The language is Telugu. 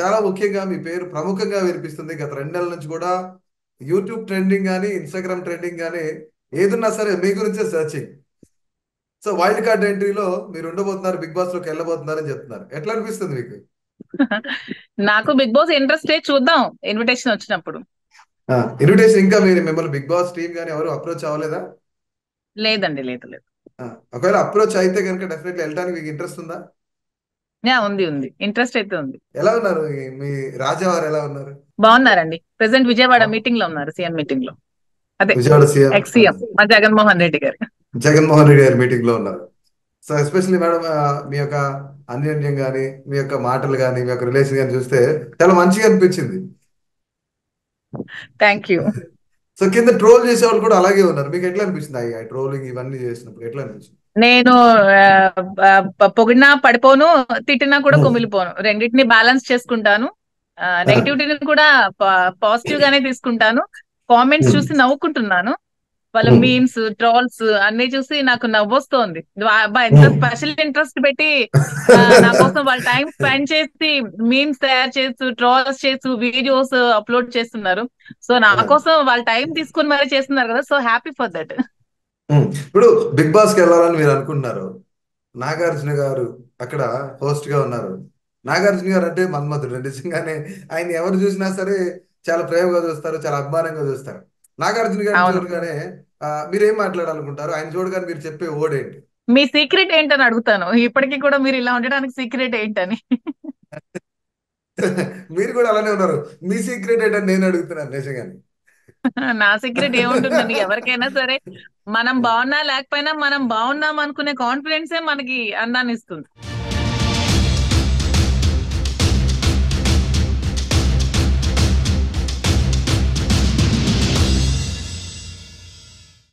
చాలా ముఖ్యంగా మీ పేరు ప్రముఖంగా వినిపిస్తుంది. గత రెండు నెలల నుంచి కూడా యూట్యూబ్ ట్రెండింగ్ కానీ ఇన్స్టాగ్రామ్ ట్రెండింగ్ కానీ ఏదున్నా సరే మీ గురించే సెర్చింగ్. సో వైల్డ్ కార్డ్ ఎంట్రీలో మీరు ఉండబోతున్నారు బిగ్ బాస్లోకి వెళ్ళబోతున్నారని చెప్తున్నారు. ఎట్లా అనిపిస్తుంది మీకు? నాకు బిగ్ బాస్ ఇంట్రెస్టే చూద్దాం. ఇన్విటేషన్ వచ్చినప్పుడు. ఇన్విటేషన్ ఇంకా మీరు మిమ్మల్ని బిగ్ బాస్ టీం కానీ ఎవరు అప్రోచ్ అవ్వలేదా? లేదండి లేదు లేదు. ఒకవేళ అప్రోచ్ అయితే కనుక డెఫినెట్లీ వెళ్ళడానికి మీకు ఇంట్రెస్ట్ ఉందా? యా, ఉంది ఉంది. ఇంట్రెస్ట్ అయితే ఉంది. ఎలా ఉన్నారు? మీ- రాజావారు ఎలా ఉన్నారు? బాగున్నారండి. ప్రెసెంట్ విజయవాడ మీటింగ్లో ఉన్నారు సీఎం మీటింగ్లో. అదే విజయవాడ సీఎం ఎక్స్ సీఎం మా జగన్మోహన్ రెడ్డి గారు. జగన్మోహన్ రెడ్డి గారి మీటింగ్లో ఉన్నారు. సో ఎస్పెషల్లీ మేడం మీ యొక్క అన్యోన్యం కానీ మీ యొక్క మాటలు కానీ మీ యొక్క రిలేషన్ కానీ చూస్తే చాలా మంచిగా అనిపించింది. థ్యాంక్ యూ సో కింద ట్రోల్ చేసే వాళ్ళు కూడా అలాగే ఉన్నారు. మీకు ఎట్లా అనిపిస్తుంది ఆ ట్రోలింగ్ ఇవన్నీ చేసినప్పుడు ఎట్లా అనిపించింది? నేను పొగిడినా పడిపోను తిట్టినా కూడా కుమిలిపోను. రెండింటిని బ్యాలెన్స్ చేసుకుంటాను. నెగిటివిటీని కూడా పాజిటివ్ గానే తీసుకుంటాను. కామెంట్స్ చూసి నవ్వుకుంటున్నాను. వాళ్ళ. మీమ్స్ ట్రోల్స్ అన్ని చూసి నాకు నవ్వొస్తోంది. ఎంత. స్పెషల్ ఇంట్రెస్ట్ పెట్టి నా కోసం వాళ్ళ టైం స్పెండ్ చేసి మీమ్స్ తయారు చేస్తూ ట్రోల్స్ చేస్తూ వీడియోస్ అప్లోడ్ చేస్తున్నారు. సో నా. కోసం వాళ్ళ టైం తీసుకొని మరీ చేస్తున్నారు కదా. So happy for that. ఇప్పుడు బిగ్ బాస్కి వెళ్ళాలని మీరు అనుకుంటున్నారు. నాగార్జున గారు అక్కడ హోస్ట్గా ఉన్నారు. నాగార్జున గారు అంటే మన్మధుడు. నిజంగానే ఆయన ఎవరు చూసినా సరే చాలా ప్రేమగా చూస్తారు చాలా అభిమానంగా చూస్తారు. నాగార్జున అవును. చూడగానే మీరేం మాట్లాడాలనుకుంటారు? ఆయన చూడగానే మీరు చెప్పే ఓడేంటి మీ సీక్రెట్ ఏంటని అడుగుతాను. ఇప్పటికీ కూడా మీరు ఇలా ఉండడానికి సీక్రెట్ ఏంటని. మీరు కూడా అలానే ఉన్నారు. మీ సీక్రెట్ ఏంటని నేను అడుగుతున్నాను నిజంగానే. నా సీక్రెట్ ఏముంటుందండి? ఎవరికైనా సరే మనం బాగున్నా లేకపోయినా మనం బాగున్నాం అనుకునే కాన్ఫిడెన్సే మనకి అందాన్ని ఇస్తుంది